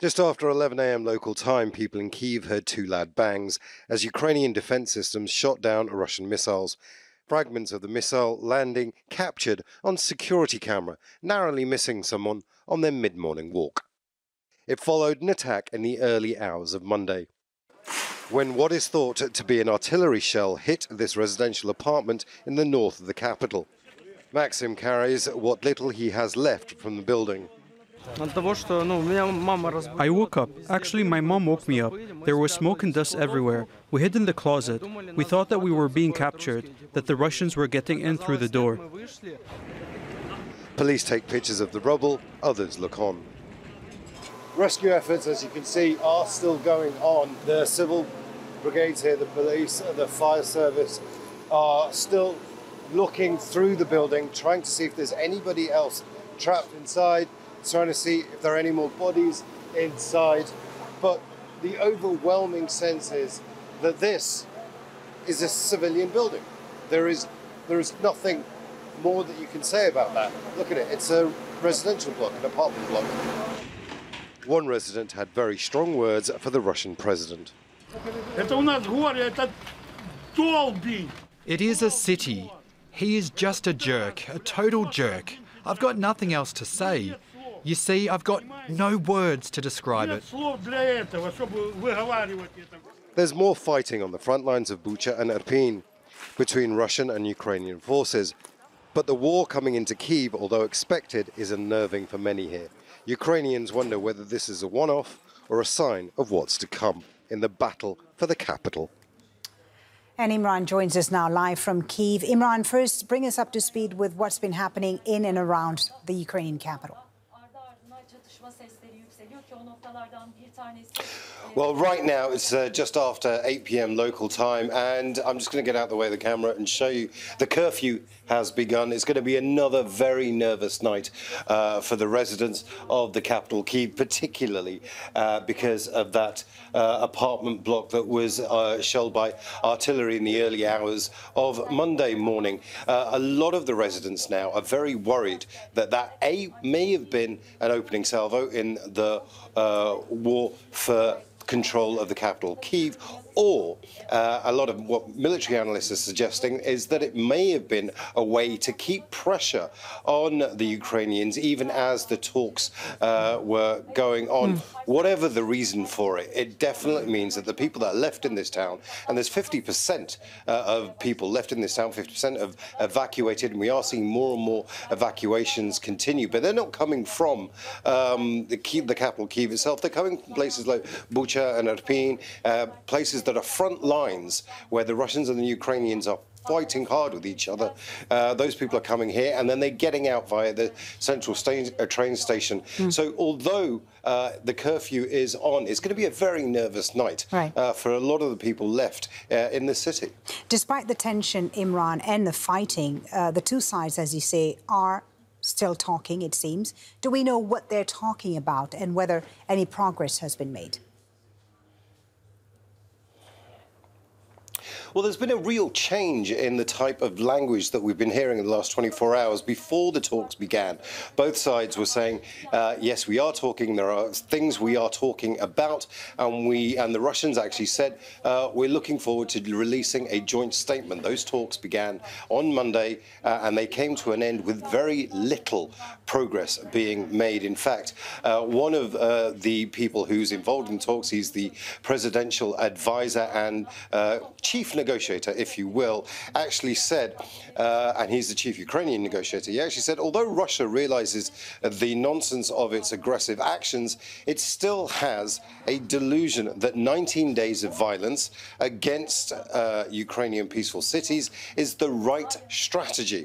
Just after 11 a.m. local time, people in Kiev heard two loud bangs as Ukrainian defense systems shot down Russian missiles. Fragments of the missile landing captured on security camera, narrowly missing someone on their mid morning walk. It followed an attack in the early hours of Monday. When what is thought to be an artillery shell hit this residential apartment in the north of the capital, Maxim carries what little he has left from the building. I woke up. Actually, my mom woke me up. There was smoke and dust everywhere. We hid in the closet. We thought that we were being captured, that the Russians were getting in through the door. Police take pictures of the rubble, others look on. Rescue efforts, as you can see, are still going on. The civil brigades here, the police, the fire service are still looking through the building, trying to see if there's anybody else trapped inside, trying to see if there are any more bodies inside. But the overwhelming sense is that this is a civilian building. There is there is nothing more that you can say about that. Look at it. It's a residential block, an apartment block. One resident had very strong words for the Russian president. It is a city. He is just a jerk, a total jerk. I've got nothing else to say. You see, I've got no words to describe it. There's more fighting on the front lines of Bucha and Irpin between Russian and Ukrainian forces. But the war coming into Kiev, although expected, is unnerving for many here. Ukrainians wonder whether this is a one off or a sign of what's to come in the battle for the capital. And Imran joins us now live from Kiev. Imran, first bring us up to speed with what's been happening in and around the Ukrainian capital. Well, right now it's uh, just after 8 p.m. local time, and I'm just going to get out the way of the camera and show you the curfew has begun. It's going to be another very nervous night uh, for the residents of the capital, Kiev, particularly uh, because of that uh, apartment block that was uh, shelled by artillery in the early hours of Monday morning. Uh, a lot of the residents now are very worried that that a may have been an opening salvo in the uh, war for control of the capital, Kiev, or uh, a lot of what military analysts are suggesting is that it may have been a way to keep pressure on the Ukrainians, even as the talks uh, were going on. Mm. Whatever the reason for it, it definitely means that the people that are left in this town, and there's 50% uh, of people left in this town, 50% have evacuated, and we are seeing more and more evacuations continue, but they're not coming from um, the, Kiev, the capital, Kiev itself. They're coming from places like Bucha and Irpin, uh, places that are front lines where the Russians and the Ukrainians are fighting hard with each other. Uh, those people are coming here and then they're getting out via the central sta- uh, train station. Mm. So, although uh, the curfew is on, it's going to be a very nervous night right. Uh, for a lot of the people left uh, in the city. Despite the tension, Imran, and the fighting, uh, the two sides, as you say, are still talking, it seems. Do we know what they're talking about and whether any progress has been made? Well, there's been a real change in the type of language that we've been hearing in the last 24 hours before the talks began. Both sides were saying, uh, yes, we are talking, there are things we are talking about, and we and the Russians actually said, uh, we're looking forward to releasing a joint statement. Those talks began on Monday, uh, and they came to an end with very little progress being made. In fact, uh, one of uh, the people who's involved in talks, he's the presidential advisor and uh, chief negotiator, if you will, actually said, uh, and he's the chief Ukrainian negotiator, he actually said, although Russia realizes the nonsense of its aggressive actions, it still has a delusion that 19 days of violence against uh, Ukrainian peaceful cities is the right strategy.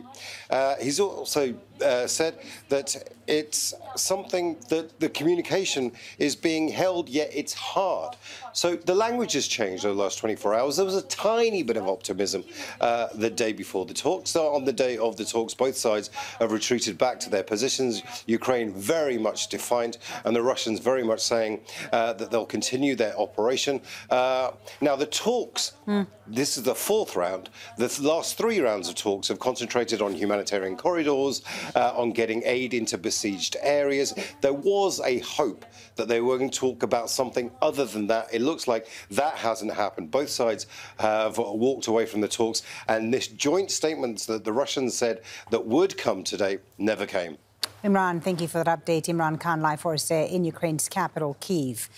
Uh, he's also uh, said that it's something that the communication is being held, yet it's hard. So the language has changed over the last 24 hours. There was a time tiny bit of optimism uh, the day before the talks. So on the day of the talks, both sides have retreated back to their positions. Ukraine very much defiant, and the Russians very much saying uh, that they'll continue their operation. Uh, now, the talks, mm. this is the fourth round. The last three rounds of talks have concentrated on humanitarian corridors, uh, on getting aid into besieged areas. There was a hope that they were going to talk about something other than that. It looks like that hasn't happened. Both sides have walked away from the talks, and this joint statement that the Russians said that would come today never came. Imran, thank you for that update. Imran Khan live for us in Ukraine's capital, Kiev.